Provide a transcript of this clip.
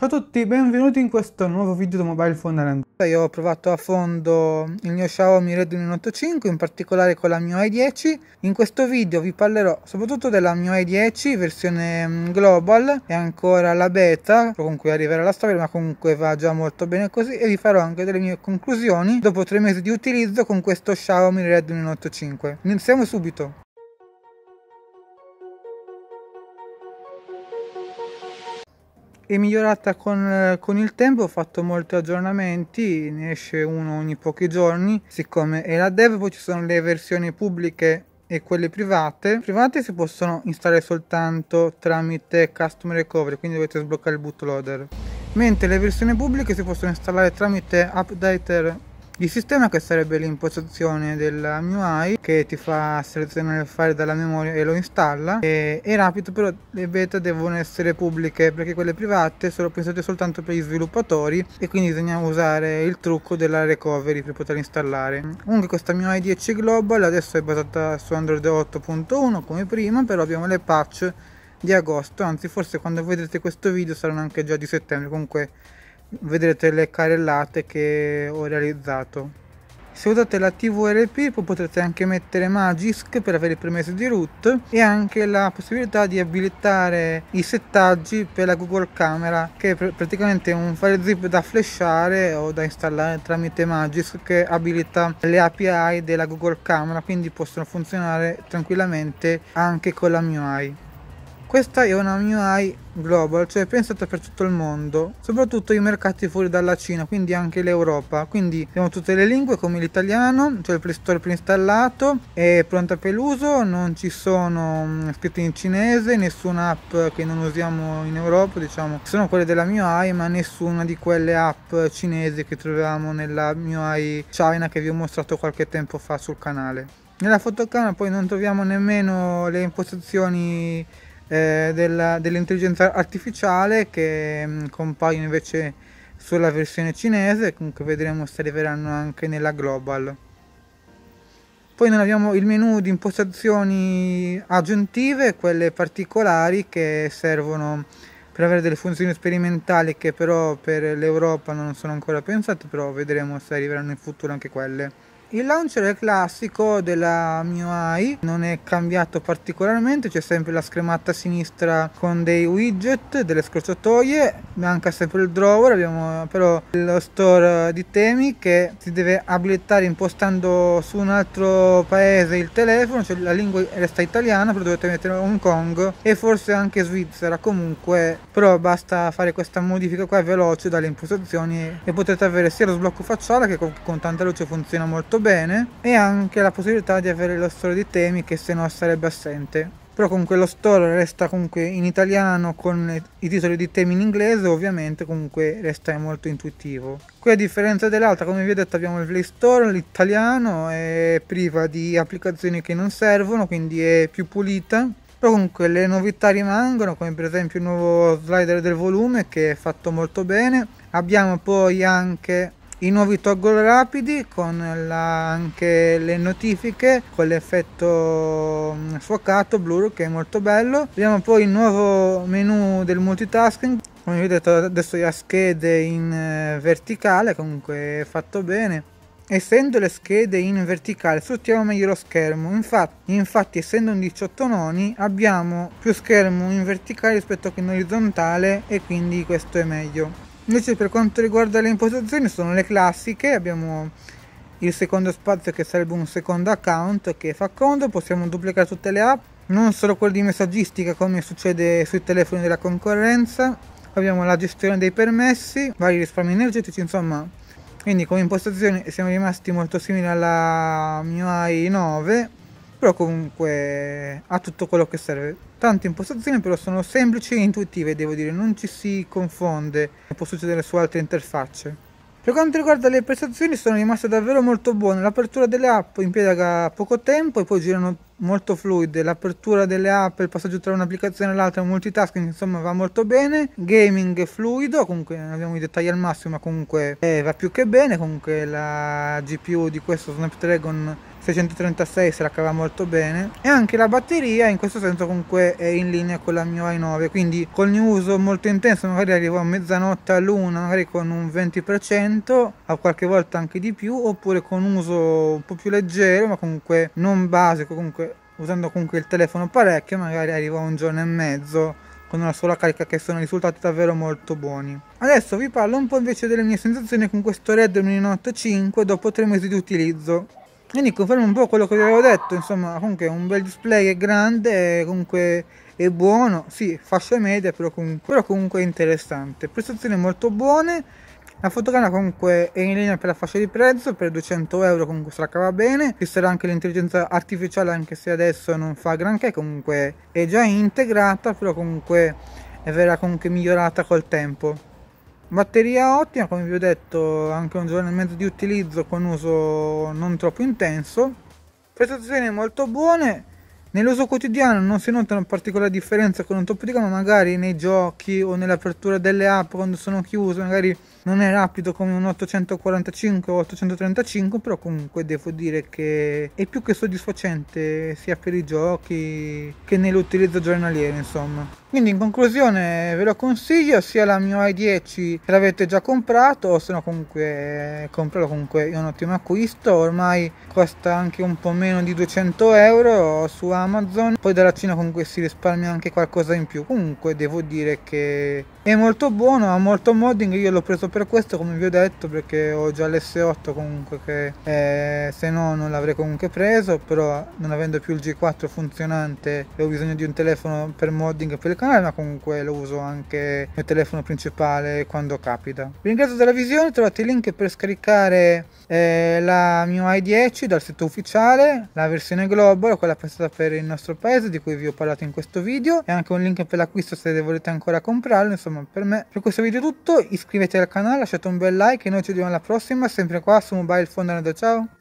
Ciao a tutti, benvenuti in questo nuovo video da Mobile Phone Land. Io ho provato a fondo il mio Xiaomi Redmi Note 5, in particolare con la MIUI 10. In questo video vi parlerò soprattutto della MIUI 10 versione mm, global e ancora la beta, con cui arriverà la storia, ma comunque va già molto bene così e vi farò anche delle mie conclusioni dopo tre mesi di utilizzo con questo Xiaomi Redmi Note 5. Iniziamo subito. È migliorata con, con, il tempo, ho fatto molti aggiornamenti, ne esce uno ogni pochi giorni, siccome è la dev, poi ci sono le versioni pubbliche e quelle private. Private si possono installare soltanto tramite Custom Recovery, quindi dovete sbloccare il bootloader. Mentre le versioni pubbliche si possono installare tramite Updater il sistema che sarebbe l'impostazione della MIUI che ti fa selezionare il file dalla memoria e lo installa e, è rapido però le beta devono essere pubbliche perché quelle private sono pensate soltanto per gli sviluppatori e quindi bisogna usare il trucco della recovery per poterla installare. Comunque questa MIUI 10 Global adesso è basata su Android 8.1 come prima però abbiamo le patch di agosto anzi forse quando vedrete questo video saranno anche già di settembre comunque vedrete le carrellate che ho realizzato. Se usate la TVRP potrete anche mettere Magisk per avere il permesso di root e anche la possibilità di abilitare i settaggi per la Google Camera che è praticamente un file zip da flashare o da installare tramite Magisk che abilita le API della Google Camera quindi possono funzionare tranquillamente anche con la MIUI. Questa è una MIUI global, cioè pensata per tutto il mondo, soprattutto i mercati fuori dalla Cina, quindi anche l'Europa. Quindi abbiamo tutte le lingue come l'italiano, cioè il Play Store preinstallato, è pronta per l'uso, non ci sono mm, scritti in cinese, nessuna app che non usiamo in Europa, diciamo, sono quelle della MIUI, ma nessuna di quelle app cinesi che troviamo nella MIUI China che vi ho mostrato qualche tempo fa sul canale. Nella fotocamera poi non troviamo nemmeno le impostazioni eh, dell'intelligenza artificiale che mh, mm, compaiono invece sulla versione cinese, comunque vedremo se arriveranno anche nella global. Poi non abbiamo il menu di impostazioni aggiuntive, quelle particolari che servono per avere delle funzioni sperimentali che però per l'Europa non sono ancora pensate, però vedremo se arriveranno in futuro anche quelle. Il launcher è classico della MIUI, non è cambiato particolarmente, c'è sempre la schermata a sinistra con dei widget, delle scorciatoie, manca sempre il drawer, abbiamo però lo store di temi che si deve abilitare impostando su un altro paese il telefono, cioè la lingua resta italiana, però dovete mettere Hong Kong e forse anche Svizzera, comunque però basta fare questa modifica qua veloce dalle impostazioni e potete avere sia lo sblocco facciale che con tanta luce funziona molto bene e anche la possibilità di avere lo store di temi che se no sarebbe assente. Però comunque lo store resta comunque in italiano con i titoli di temi in inglese ovviamente comunque resta molto intuitivo. Qui a differenza dell'altra come vi ho detto abbiamo il Play Store l'italiano è priva di applicazioni che non servono quindi è più pulita. Però comunque le novità rimangono come per esempio il nuovo slider del volume che è fatto molto bene. Abbiamo poi anche i nuovi toggle rapidi con la, anche le notifiche con l'effetto mm, sfocato blur che è molto bello. Abbiamo poi il nuovo menu del multitasking. Come vedete adesso ha schede in eh, verticale comunque è fatto bene. Essendo le schede in verticale sfruttiamo meglio lo schermo. Infatti, infatti essendo un 18 noni abbiamo più schermo in verticale rispetto che in orizzontale e quindi questo è meglio Invece per quanto riguarda le impostazioni sono le classiche, abbiamo il secondo spazio che sarebbe un secondo account che fa conto, possiamo duplicare tutte le app, non solo quelle di messaggistica come succede sui telefoni della concorrenza, abbiamo la gestione dei permessi, vari risparmi energetici, insomma, quindi come impostazioni siamo rimasti molto simili alla MIUI 9 però comunque ha tutto quello che serve. Tante impostazioni però sono semplici e intuitive, devo dire, non ci si confonde, può succedere su altre interfacce. Per quanto riguarda le prestazioni sono rimaste davvero molto buone, l'apertura delle app impiega poco tempo e poi girano molto fluide, l'apertura delle app, il passaggio tra un'applicazione e l'altra, il multitasking insomma va molto bene, gaming fluido, comunque abbiamo i dettagli al massimo ma comunque eh, va più che bene, comunque la GPU di questo Snapdragon 636 se la cava molto bene. E anche la batteria in questo senso comunque è in linea con la mia i9 quindi con il mio uso molto intenso magari arrivo a mezzanotte all'una magari con un 20% a qualche volta anche di più oppure con un uso un po' più leggero ma comunque non basico comunque usando comunque il telefono parecchio magari arrivo a un giorno e mezzo con una sola carica che sono risultati davvero molto buoni. Adesso vi parlo un po' invece delle mie sensazioni con questo Redmi Note 5 dopo tre mesi di utilizzo. Quindi confermo un po' quello che vi avevo detto, insomma comunque un bel display è grande, comunque è buono, sì, fascia media però comunque, però comunque interessante. Prestazioni molto buone, la fotocamera comunque è in linea per la fascia di prezzo, per 200 euro comunque se la cava bene, ci sarà anche l'intelligenza artificiale anche se adesso non fa granché, comunque è già integrata, però comunque verrà comunque migliorata col tempo. Batteria ottima, come vi ho detto, anche un giorno e mezzo di utilizzo con uso non troppo intenso. Prestazioni molto buone. Nell'uso quotidiano non si nota una particolare differenza con un top di gamma, magari nei giochi o nell'apertura delle app quando sono chiuse, magari non è rapido come un 845 o 835 però comunque devo dire che è più che soddisfacente sia per i giochi che nell'utilizzo giornaliero insomma. Quindi in conclusione ve lo consiglio sia la mia i10 se l'avete già comprato o se no comunque comprarlo comunque è un ottimo acquisto. Ormai costa anche un po' meno di 200 euro su Amazon. Poi dalla Cina comunque si risparmia anche qualcosa in più. Comunque devo dire che è molto buono ha molto modding io l'ho preso per questo come vi ho detto perché ho già l'S8 comunque che eh, se no non l'avrei comunque preso però non avendo più il G4 funzionante ho bisogno di un telefono per modding per il canale ma comunque lo uso anche nel telefono principale quando capita. Vi ringrazio della visione trovate il link per scaricare eh, la mia i10 dal sito ufficiale la versione global quella pensata per il nostro paese di cui vi ho parlato in questo video e anche un link per l'acquisto se volete ancora comprarlo insomma per me. Per questo video è tutto iscrivetevi al canale canale, lasciate un bel like e noi ci vediamo alla prossima, sempre qua su Mobile Phone Ciao!